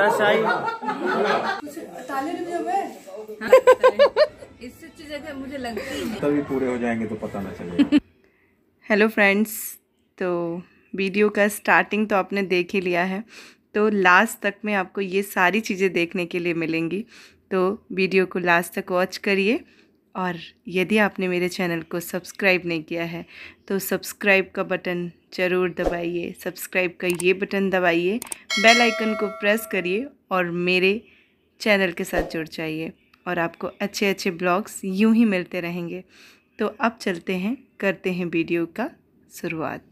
थोड़ा शाही ताले रुक जाओ मैं इससे मुझे लगती है। तभी पूरे हो जाएँगे तो पता ना चलेगा। हेलो फ्रेंड्स तो वीडियो का स्टार्टिंग तो आपने देख ही लिया है। तो लास्ट तक में आपको ये सारी चीज़ें देखने के लिए मिलेंगी। तो वीडियो को लास्ट तक वॉच करिए। और यदि आपने मेरे चैनल को सब्सक्राइब नहीं किया है तो सब्सक्राइब का बटन ज़रूर दबाइए, सब्सक्राइब का ये बटन दबाइए, बेल आइकन को प्रेस करिए और मेरे चैनल के साथ जुड़ जाइए और आपको अच्छे अच्छे ब्लॉग्स यूँ ही मिलते रहेंगे। तो अब चलते हैं, करते हैं वीडियो का शुरुआत।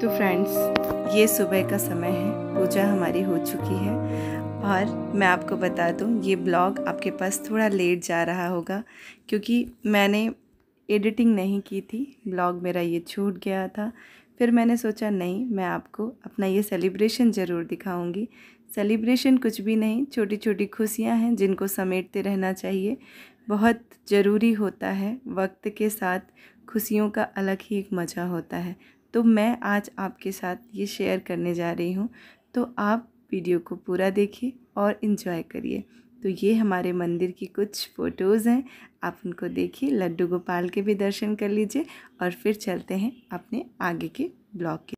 तो फ्रेंड्स, ये सुबह का समय है, पूजा हमारी हो चुकी है। और मैं आपको बता दूँ, ये ब्लॉग आपके पास थोड़ा लेट जा रहा होगा, क्योंकि मैंने एडिटिंग नहीं की थी। ब्लॉग मेरा ये छूट गया था। फिर मैंने सोचा, नहीं, मैं आपको अपना ये सेलिब्रेशन ज़रूर दिखाऊँगी। सेलिब्रेशन कुछ भी नहीं छोटी छोटी खुशियाँ हैं जिनको समेटते रहना चाहिए। बहुत ज़रूरी होता है, वक्त के साथ खुशियों का अलग ही एक मज़ा होता है। तो मैं आज आपके साथ ये शेयर करने जा रही हूँ। तो आप वीडियो को पूरा देखिए और इन्जॉय करिए। तो ये हमारे मंदिर की कुछ फ़ोटोज़ हैं। आप उनको देखिए, लड्डू गोपाल के भी दर्शन कर लीजिए और फिर चलते हैं अपने आगे के ब्लॉग के।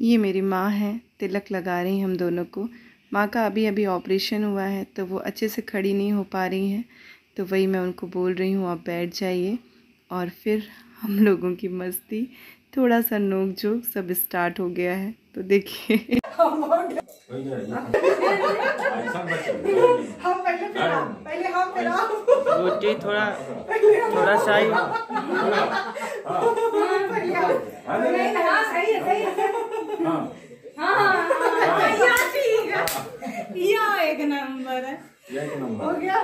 ये मेरी माँ है, तिलक लगा रही हम दोनों को। माँ का अभी अभी ऑपरेशन हुआ है तो वो अच्छे से खड़ी नहीं हो पा रही हैं तो वही मैं उनको बोल रही हूँ आप बैठ जाइए। और फिर हम लोगों की मस्ती थोड़ा सा नोक झोंक सब स्टार्ट हो गया है तो देखिए। रोटी थोड़ा थोड़ा शाही एक है? हो गया?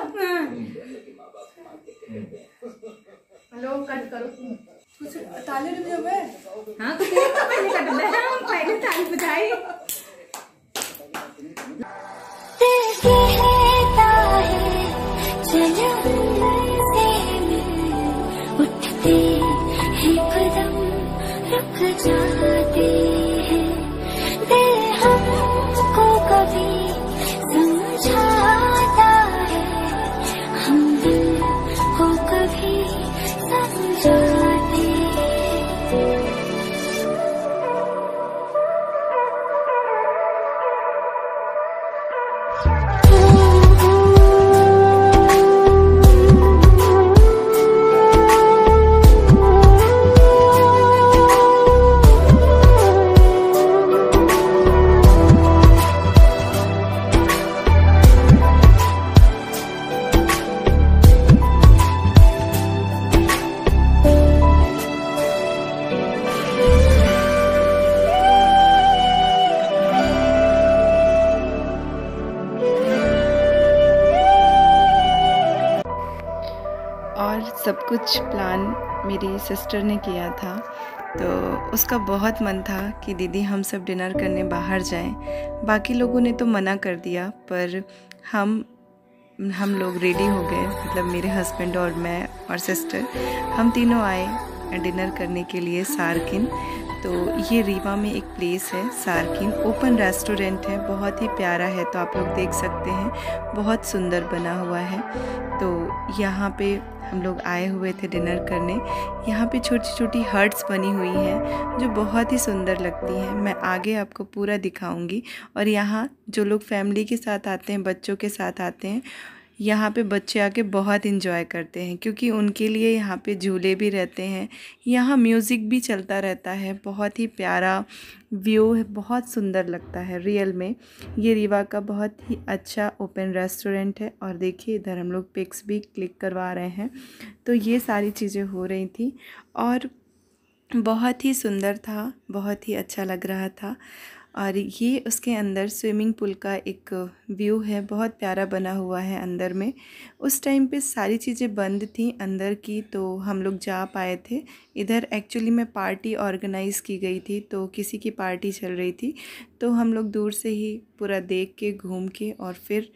हेलो कट करो। कुछ ताले जाओ हाँ तो तेरे पहले कट दे हम पहले ताली बजाई। कुछ प्लान मेरी सिस्टर ने किया था। तो उसका बहुत मन था कि दीदी हम सब डिनर करने बाहर जाएँ। बाकी लोगों ने तो मना कर दिया, पर हम हम लोग रेडी हो गए। मतलब मेरे हस्बैंड और मैं और सिस्टर हम तीनों आए डिनर करने के लिए सारकिन। तो ये रीवा में एक प्लेस है सारकिन ओपन रेस्टोरेंट है, बहुत ही प्यारा है तो आप लोग देख सकते हैं। बहुत सुंदर बना हुआ है। तो यहाँ पे हम लोग आए हुए थे डिनर करने। यहाँ पे छोटी छोटी हर्ट्स बनी हुई हैं, जो बहुत ही सुंदर लगती हैं। मैं आगे आपको पूरा दिखाऊँगी। और यहाँ जो लोग फैमिली के साथ आते हैं, बच्चों के साथ आते हैं यहाँ पे बच्चे आके बहुत इन्जॉय करते हैं, क्योंकि उनके लिए यहाँ पे झूले भी रहते हैं। यहाँ म्यूज़िक भी चलता रहता है, बहुत ही प्यारा व्यू है, बहुत सुंदर लगता है रियल में। ये रीवा का बहुत ही अच्छा ओपन रेस्टोरेंट है और देखिए इधर हम लोग पिक्स भी क्लिक करवा रहे हैं। तो ये सारी चीज़ें हो रही थी और बहुत ही सुंदर था, बहुत ही अच्छा लग रहा था। और ये उसके अंदर स्विमिंग पूल का एक व्यू है, बहुत प्यारा बना हुआ है अंदर में। उस टाइम पे सारी चीज़ें बंद थी अंदर की तो हम लोग जा पाए थे। इधर एक्चुअली में पार्टी ऑर्गेनाइज़ की गई थी तो किसी की पार्टी चल रही थी तो हम लोग दूर से ही पूरा देख के, घूम के और फिर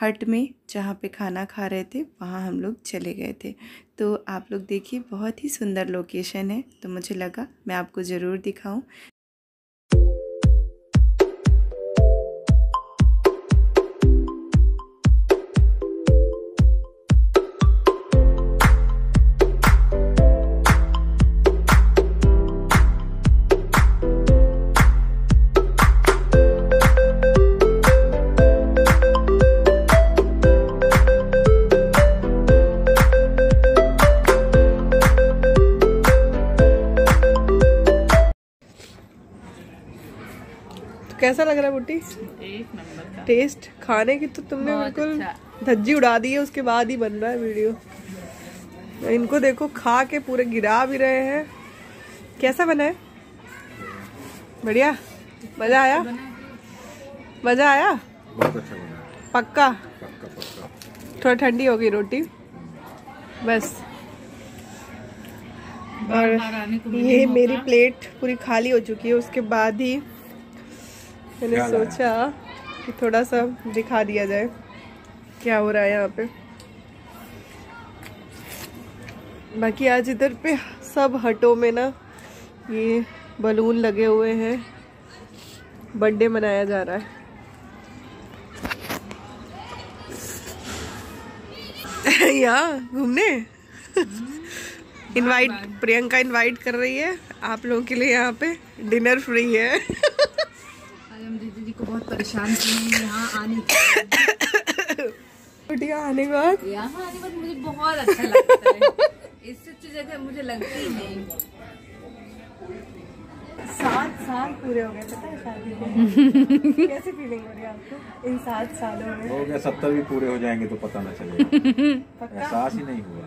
हट में जहाँ पे खाना खा रहे थे, वहाँ हम लोग चले गए थे। तो आप लोग देखिए, बहुत ही सुंदर लोकेशन है। तो मुझे लगा, मैं आपको ज़रूर दिखाऊँ। कैसा लग रहा है बुट्टी? एक नंबर का। टेस्ट खाने की तो तुमने बिल्कुल अच्छा। धज्जी उड़ा दी है उसके बाद ही बन रहा है वीडियो इनको देखो खा के पूरे गिरा भी रहे हैं। कैसा बना है? बढ़िया। मज़ा आया? मज़ा आया? बहुत अच्छा बना पक्का? पक्का पक्का। थोड़ा ठंडी हो गई रोटी। बस। और ये मेरी प्लेट पूरी खाली हो चुकी है उसके बाद ही मैंने सोचा कि थोड़ा सा दिखा दिया जाए क्या हो रहा है यहाँ पे। बाकी आज इधर पे सब हटों में ना ये बलून लगे हुए हैं। बर्थडे मनाया जा रहा है। यहाँ घूमने? इनवाइट प्रियंका इनवाइट कर रही है। आप लोगों के लिए यहाँ पे डिनर फ्री है। आज हम दीदी जी को बहुत परेशान किए हैं यहाँ आने के आने के बाद? यहाँ आने के बाद मुझे बहुत अच्छा लगता है। इससे अच्छी जगह मुझे लगती ही नहीं। सात साल पूरे हो गए पता है शादी को? कैसी फीलिंग हो रही है आपको? इन सात सालों में? हो गया सत्तर भी पूरे हो जाएँगे तो पता ना चलेगा। एहसास ही नहीं हुआ।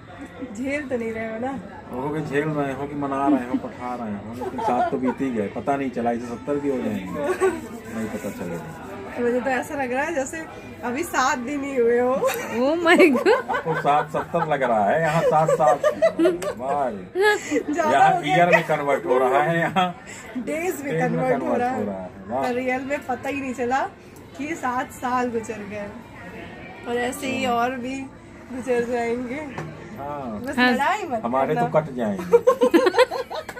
झेल तो नहीं रहे हो ना? हो गए झेल रहे हो कि मना रहे हो पठा रहे हो लेकिन सात तो बीत ही गए। पता नहीं चला इसे सत्तर भी हो जाएँगे। नहीं पता चलेगा। मुझे तो ऐसा लग रहा है जैसे अभी सात दिन ही हुए हो। ओ माय गॉड आपको सात सत्तर लग रहा है यहाँ सात सात यहाँ ईयर में कन्वर्ट हो रहा है यहाँ। डेज़ में कन्वर्ट हो रहा है। पर रियल में पता ही नहीं चला कि सात साल गुजर गए और ऐसे ही और भी गुजर जाएँगे। हाँ। बस लड़ाई मत हमारे तो कट जाएँगे।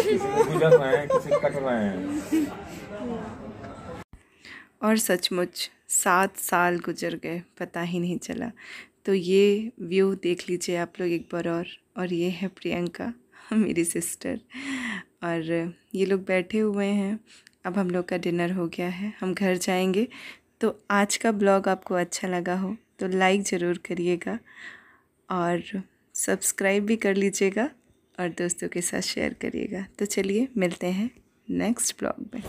और सचमुच सात साल गुजर गए, पता ही नहीं चला। तो ये व्यू देख लीजिए आप लोग एक बार और और ये है प्रियंका, मेरी सिस्टर और ये लोग बैठे हुए हैं। अब हम लोग का डिनर हो गया है, हम घर जाएँगे। तो आज का ब्लॉग आपको अच्छा लगा हो तो लाइक ज़रूर करिएगा और सब्सक्राइब भी कर लीजिएगा। और दोस्तों के साथ शेयर करिएगा। तो चलिए मिलते हैं नेक्स्ट ब्लॉग में।